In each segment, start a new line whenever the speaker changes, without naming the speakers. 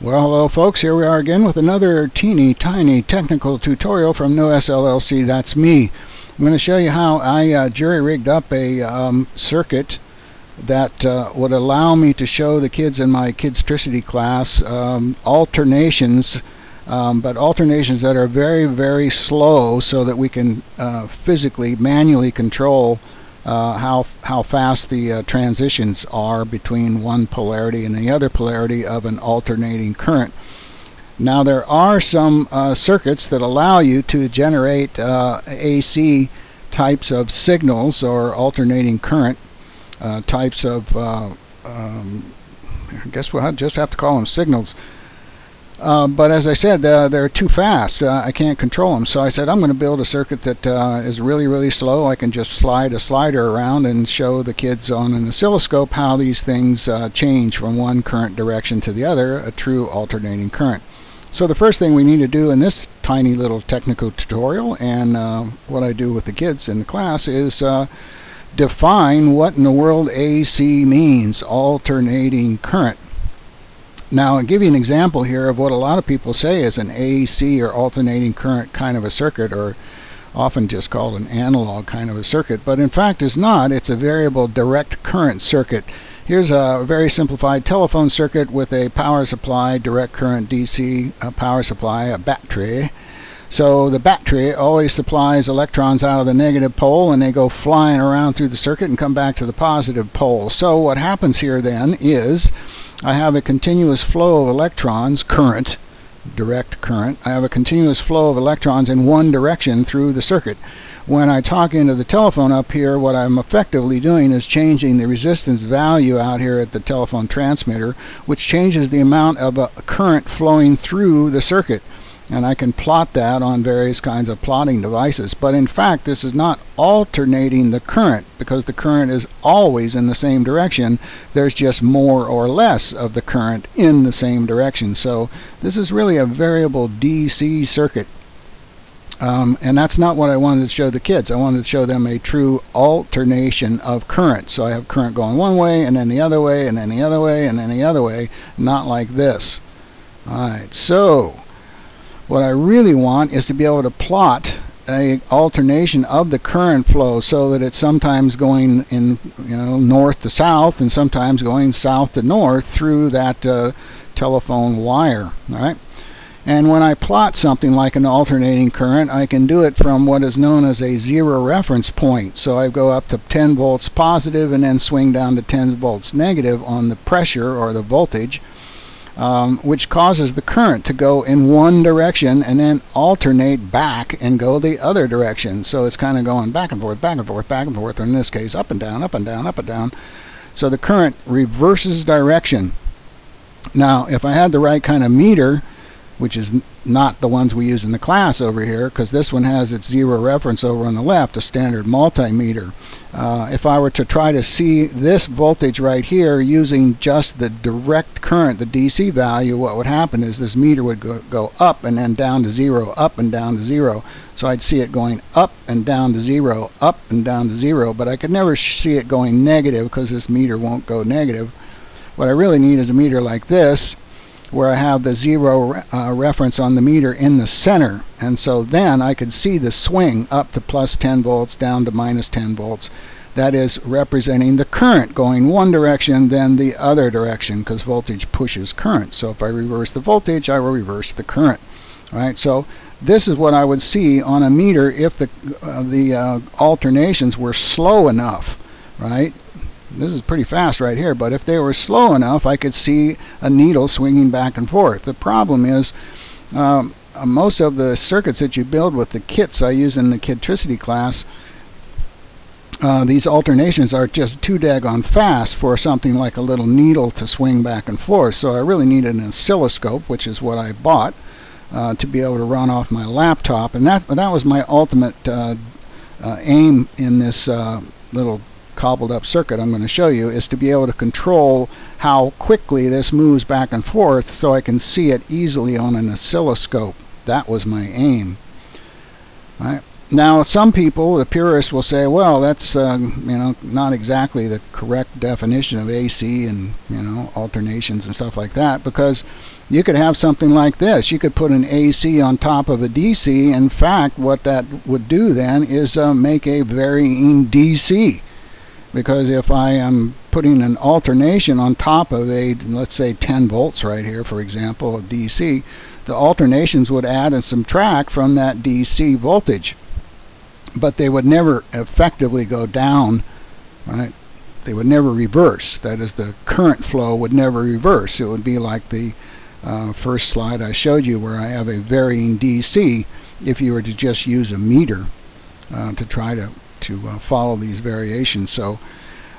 Well, hello folks, here we are again with another teeny tiny technical tutorial from NOS LLC. That's me. I'm going to show you how I uh, jury-rigged up a um, circuit that uh, would allow me to show the kids in my kids' Kidstricity class um, alternations, um, but alternations that are very, very slow so that we can uh, physically, manually control how, how fast the uh, transitions are between one polarity and the other polarity of an alternating current. Now there are some uh, circuits that allow you to generate uh, AC types of signals or alternating current uh, types of, uh, um, I guess we'll just have to call them signals. Uh, but as I said, uh, they're too fast. Uh, I can't control them. So I said I'm going to build a circuit that uh, is really, really slow. I can just slide a slider around and show the kids on an oscilloscope how these things uh, change from one current direction to the other, a true alternating current. So the first thing we need to do in this tiny little technical tutorial and uh, what I do with the kids in the class is define what in the world AC means, alternating current. Now, I'll give you an example here of what a lot of people say is an AC or alternating current kind of a circuit, or often just called an analog kind of a circuit, but in fact is not. It's a variable direct current circuit. Here's a very simplified telephone circuit with a power supply, direct current DC power supply, a battery. So the battery always supplies electrons out of the negative pole and they go flying around through the circuit and come back to the positive pole. So what happens here then is I have a continuous flow of electrons, current, direct current. I have a continuous flow of electrons in one direction through the circuit. When I talk into the telephone up here, what I'm effectively doing is changing the resistance value out here at the telephone transmitter, which changes the amount of a current flowing through the circuit and I can plot that on various kinds of plotting devices. But in fact, this is not alternating the current because the current is always in the same direction. There's just more or less of the current in the same direction. So this is really a variable DC circuit. Um, and that's not what I wanted to show the kids. I wanted to show them a true alternation of current. So I have current going one way and then the other way and then the other way and then the other way, not like this. Alright, so what I really want is to be able to plot a alternation of the current flow so that it's sometimes going in you know north to south and sometimes going south to north through that uh, telephone wire all right? And when I plot something like an alternating current I can do it from what is known as a zero reference point. So I go up to 10 volts positive and then swing down to 10 volts negative on the pressure or the voltage um, which causes the current to go in one direction and then alternate back and go the other direction. So it's kind of going back and forth, back and forth, back and forth, or in this case, up and down, up and down, up and down. So the current reverses direction. Now, if I had the right kind of meter, which is not the ones we use in the class over here because this one has its zero reference over on the left, a standard multimeter. Uh, if I were to try to see this voltage right here using just the direct current, the DC value, what would happen is this meter would go, go up and then down to zero, up and down to zero. So I'd see it going up and down to zero, up and down to zero, but I could never see it going negative because this meter won't go negative. What I really need is a meter like this where I have the zero uh, reference on the meter in the center. And so then I could see the swing up to plus 10 volts, down to minus 10 volts. That is representing the current going one direction, then the other direction, because voltage pushes current. So if I reverse the voltage, I will reverse the current. All right, so this is what I would see on a meter if the, uh, the uh, alternations were slow enough, right? This is pretty fast right here, but if they were slow enough, I could see a needle swinging back and forth. The problem is um, uh, most of the circuits that you build with the kits I use in the Kidstricity class, uh, these alternations are just too daggone fast for something like a little needle to swing back and forth. So I really needed an oscilloscope, which is what I bought, uh, to be able to run off my laptop. And that, that was my ultimate uh, uh aim in this uh, little cobbled up circuit I'm going to show you is to be able to control how quickly this moves back and forth so I can see it easily on an oscilloscope. That was my aim. Now, some people, the purists, will say, well, that's uh, you know not exactly the correct definition of AC and you know alternations and stuff like that because you could have something like this. You could put an AC on top of a DC. In fact, what that would do then is uh, make a varying DC because if I am putting an alternation on top of a let's say 10 volts right here, for example, of DC, the alternations would add and subtract from that DC voltage but they would never effectively go down, right? They would never reverse. That is, the current flow would never reverse. It would be like the uh, first slide I showed you where I have a varying DC if you were to just use a meter uh, to try to, to uh, follow these variations. So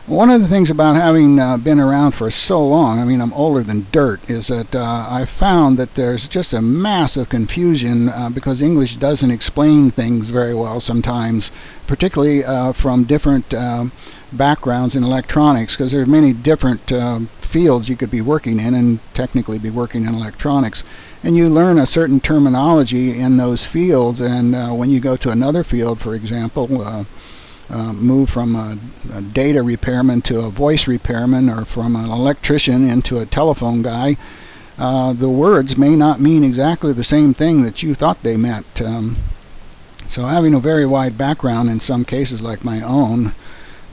one of the things about having uh, been around for so long, I mean, I'm older than dirt, is that uh, I found that there's just a mass of confusion uh, because English doesn't explain things very well sometimes, particularly uh, from different um, backgrounds in electronics, because there are many different fields you could be working in and technically be working in electronics. And you learn a certain terminology in those fields, and uh, when you go to another field, for example, uh, uh, move from a, a, data repairman to a voice repairman or from an electrician into a telephone guy, uh, the words may not mean exactly the same thing that you thought they meant. Um, so having a very wide background in some cases like my own,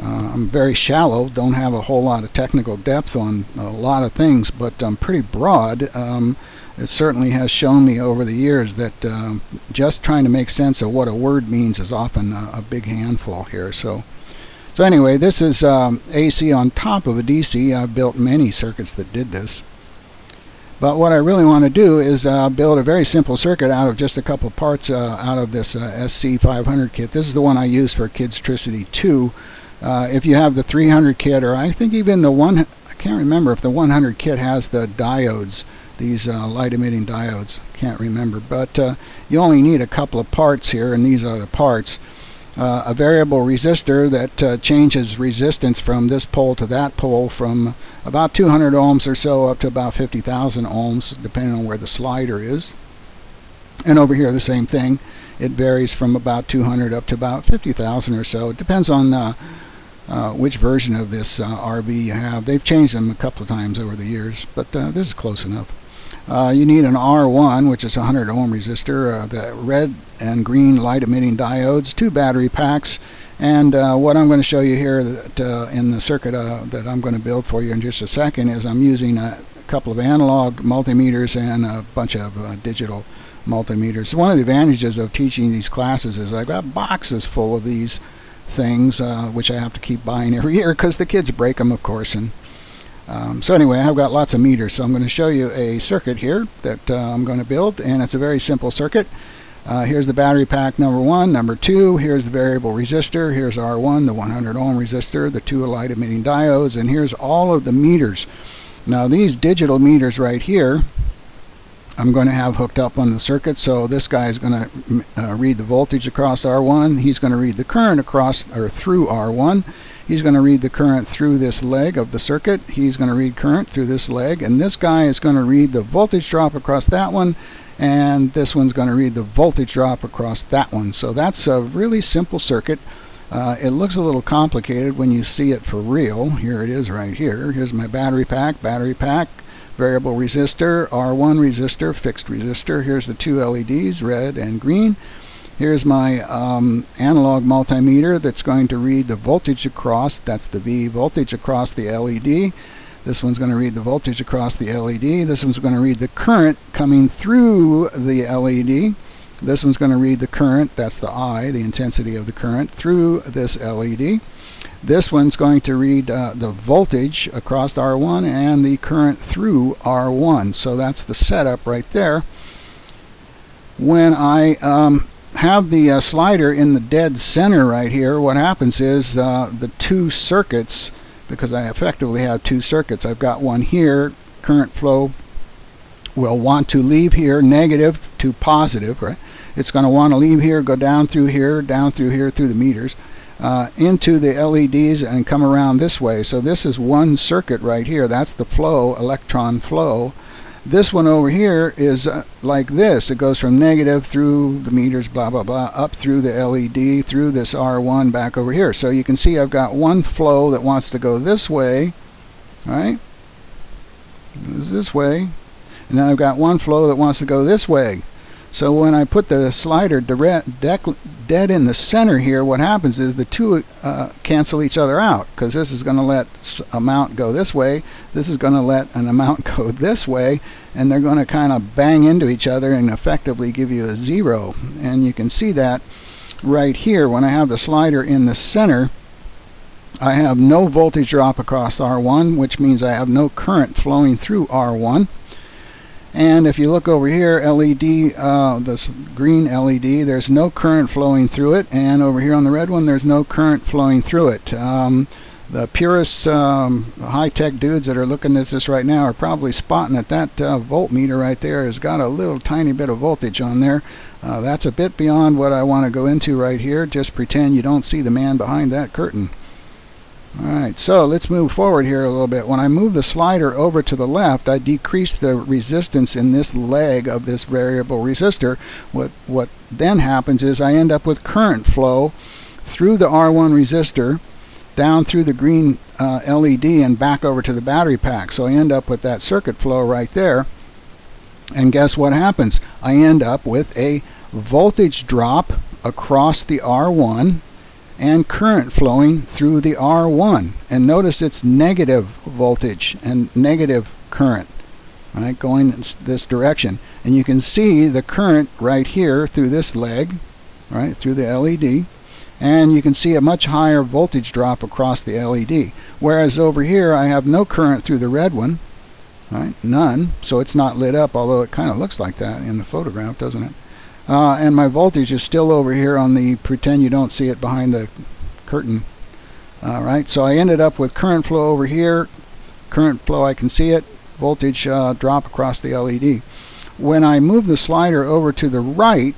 uh, I'm very shallow, don't have a whole lot of technical depth on a lot of things, but I'm pretty broad. Um, it certainly has shown me over the years that uh, just trying to make sense of what a word means is often a, a big handful here. So, so anyway, this is um, AC on top of a DC. I've built many circuits that did this. But what I really want to do is uh, build a very simple circuit out of just a couple parts uh, out of this uh, SC500 kit. This is the one I use for Kids Kidstricity 2. Uh, if you have the 300 kit, or I think even the one, I can't remember if the 100 kit has the diodes these uh, light emitting diodes. Can't remember, but uh, you only need a couple of parts here, and these are the parts. Uh, a variable resistor that uh, changes resistance from this pole to that pole from about 200 ohms or so up to about 50,000 ohms, depending on where the slider is. And over here, the same thing. It varies from about 200 up to about 50,000 or so. It depends on uh, uh, which version of this uh, RV you have. They've changed them a couple of times over the years, but uh, this is close enough. Uh, you need an R1, which is a 100 ohm resistor, uh, the red and green light emitting diodes, two battery packs, and uh, what I'm going to show you here that, uh, in the circuit uh, that I'm going to build for you in just a second is I'm using a couple of analog multimeters and a bunch of uh, digital multimeters. One of the advantages of teaching these classes is I've got boxes full of these things, which I have to keep buying every year because the kids break them, of course, and um, so anyway, I've got lots of meters, so I'm going to show you a circuit here that uh, I'm going to build, and it's a very simple circuit. Uh, here's the battery pack number one. Number two, here's the variable resistor. Here's R1, the 100 ohm resistor, the two light emitting diodes, and here's all of the meters. Now these digital meters right here, I'm going to have hooked up on the circuit. So this guy is going to uh, read the voltage across R1. He's going to read the current across or through R1. He's going to read the current through this leg of the circuit. He's going to read current through this leg. And this guy is going to read the voltage drop across that one. And this one's going to read the voltage drop across that one. So that's a really simple circuit. Uh, it looks a little complicated when you see it for real. Here it is right here. Here's my battery pack, battery pack, variable resistor, R1 resistor, fixed resistor. Here's the two LEDs, red and green. Here's my um, analog multimeter that's going to read the voltage across, that's the V voltage across the LED. This one's going to read the voltage across the LED. This one's going to read the current coming through the LED. This one's going to read the current, that's the I, the intensity of the current, through this LED. This one's going to read uh, the voltage across R1 and the current through R1. So that's the setup right there. When I um, have the uh, slider in the dead center right here, what happens is uh, the two circuits, because I effectively have two circuits, I've got one here, current flow will want to leave here negative to positive, right? It's going to want to leave here, go down through here, down through here, through the meters, uh, into the LEDs and come around this way. So this is one circuit right here. That's the flow, electron flow. This one over here is uh, like this. It goes from negative through the meters, blah, blah, blah, up through the LED, through this R1 back over here. So you can see I've got one flow that wants to go this way, right? This way. And then I've got one flow that wants to go this way. So when I put the slider direct, dead in the center here, what happens is the two uh, cancel each other out because this is going to let amount go this way, this is going to let an amount go this way, and they're going to kind of bang into each other and effectively give you a zero. And you can see that right here when I have the slider in the center. I have no voltage drop across R1, which means I have no current flowing through R1. And if you look over here, LED, uh, this green LED, there's no current flowing through it. And over here on the red one, there's no current flowing through it. Um, the purest um, high-tech dudes that are looking at this right now are probably spotting that that uh, voltmeter right there has got a little tiny bit of voltage on there. Uh, that's a bit beyond what I want to go into right here. Just pretend you don't see the man behind that curtain. Alright, so let's move forward here a little bit. When I move the slider over to the left, I decrease the resistance in this leg of this variable resistor. What, what then happens is I end up with current flow through the R1 resistor, down through the green uh, LED and back over to the battery pack. So I end up with that circuit flow right there. And guess what happens? I end up with a voltage drop across the R1 and current flowing through the R1. And notice it's negative voltage and negative current, right, going this direction. And you can see the current right here through this leg, right, through the LED. And you can see a much higher voltage drop across the LED. Whereas over here I have no current through the red one, right, none, so it's not lit up, although it kind of looks like that in the photograph, doesn't it? Uh, and my voltage is still over here on the pretend you don't see it behind the curtain. All right, so I ended up with current flow over here. Current flow, I can see it. Voltage uh, drop across the LED. When I move the slider over to the right,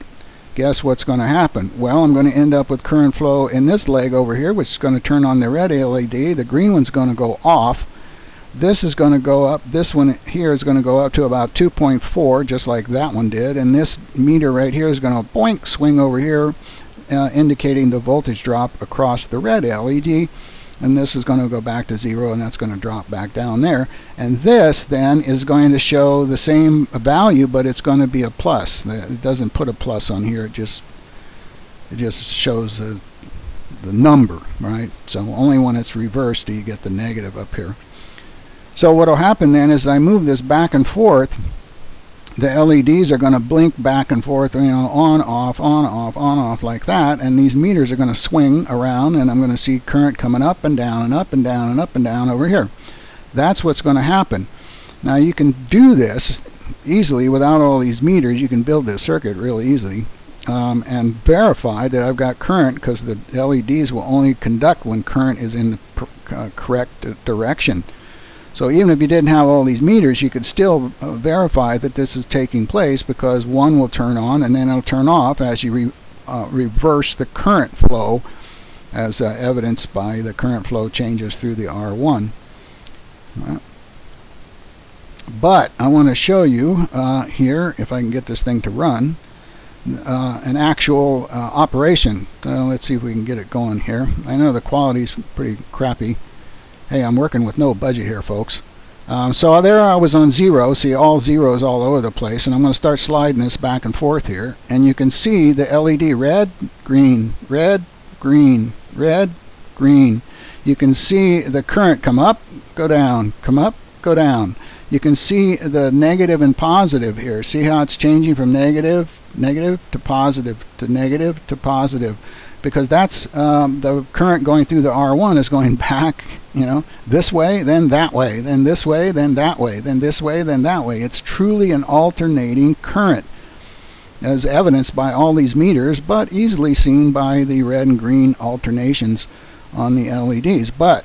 guess what's going to happen? Well, I'm going to end up with current flow in this leg over here, which is going to turn on the red LED. The green one's going to go off this is going to go up, this one here is going to go up to about 2.4, just like that one did. And this meter right here is going to boink, swing over here, uh, indicating the voltage drop across the red LED. And this is going to go back to zero, and that's going to drop back down there. And this then is going to show the same value, but it's going to be a plus. It doesn't put a plus on here. It just it just shows the the number, right? So only when it's reversed do you get the negative up here. So what will happen then is I move this back and forth, the LEDs are going to blink back and forth, you know, on, off, on, off, on, off like that, and these meters are going to swing around, and I'm going to see current coming up and down and up and down and up and down over here. That's what's going to happen. Now you can do this easily without all these meters. You can build this circuit really easily um, and verify that I've got current because the LEDs will only conduct when current is in the uh, correct direction. So even if you didn't have all these meters, you could still uh, verify that this is taking place because one will turn on and then it'll turn off as you re, uh, reverse the current flow as uh, evidenced by the current flow changes through the R1. But I want to show you uh, here, if I can get this thing to run, uh, an actual uh, operation. let's see if we can get it going here. I know the quality is pretty crappy. Hey, I'm working with no budget here, folks. Um, so there I was on zero. See, all zeros all over the place. And I'm going to start sliding this back and forth here. And you can see the LED red, green, red, green, red, green. You can see the current come up, go down, come up, go down. You can see the negative and positive here. See how it's changing from negative, negative to positive to negative to positive because that's um, the current going through the R1 is going back, you know, this way, then that way, then this way, then that way, then this way, then that way. It's truly an alternating current as evidenced by all these meters, but easily seen by the red and green alternations on the LEDs. But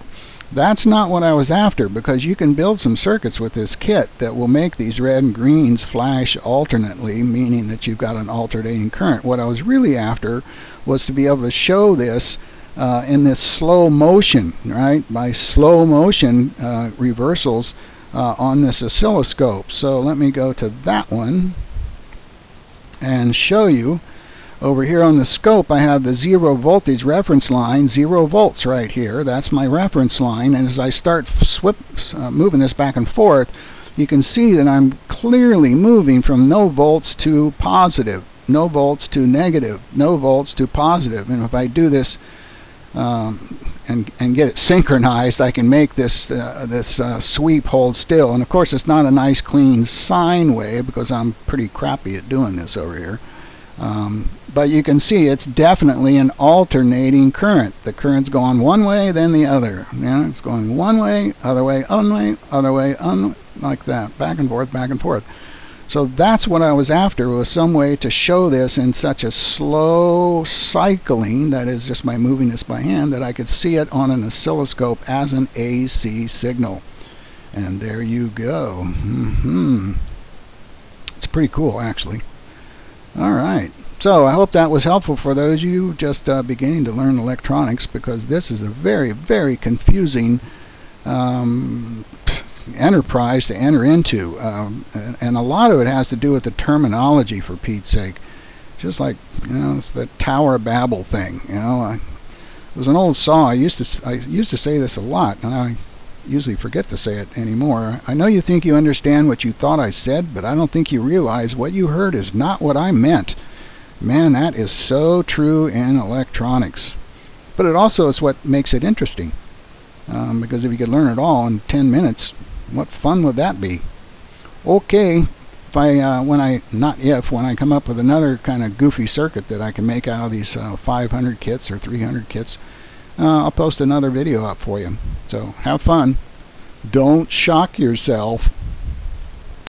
that's not what I was after because you can build some circuits with this kit that will make these red and greens flash alternately, meaning that you've got an alternating current. What I was really after was to be able to show this uh, in this slow motion, right? By slow motion uh, reversals, uh, on this oscilloscope. So let me go to that one and show you. Over here on the scope I have the zero voltage reference line, zero volts right here. That's my reference line and as I start swip, uh, moving this back and forth you can see that I'm clearly moving from no volts to positive, no volts to negative, no volts to positive. And if I do this um, and, and get it synchronized, I can make this, uh, this uh, sweep hold still. And of course, it's not a nice clean sine wave because I'm pretty crappy at doing this over here. Um, but you can see it's definitely an alternating current. The current's going one way, then the other. Yeah, it's going one way, other way, other way, other way, un like that, back and forth, back and forth. So that's what I was after was some way to show this in such a slow cycling, that is just by moving this by hand, that I could see it on an oscilloscope as an AC signal. And there you go. Mm -hmm. It's pretty cool, actually. All right. So I hope that was helpful for those of you just uh, beginning to learn electronics because this is a very, very confusing um, enterprise to enter into. Um, and, and, a lot of it has to do with the terminology, for Pete's sake. Just like, you know, it's the Tower of Babel thing. You know, I, it was an old saw. I used to I used to say this a lot, and I usually forget to say it anymore. I know you think you understand what you thought I said, but I don't think you realize what you heard is not what I meant. Man, that is so true in electronics. But it also is what makes it interesting. Um, because if you could learn it all in 10 minutes, what fun would that be? Okay, if I, uh, when I, not if, when I come up with another kind of goofy circuit that I can make out of these uh, 500 kits or 300 kits, uh, I'll post another video up for you. So have fun. Don't shock yourself.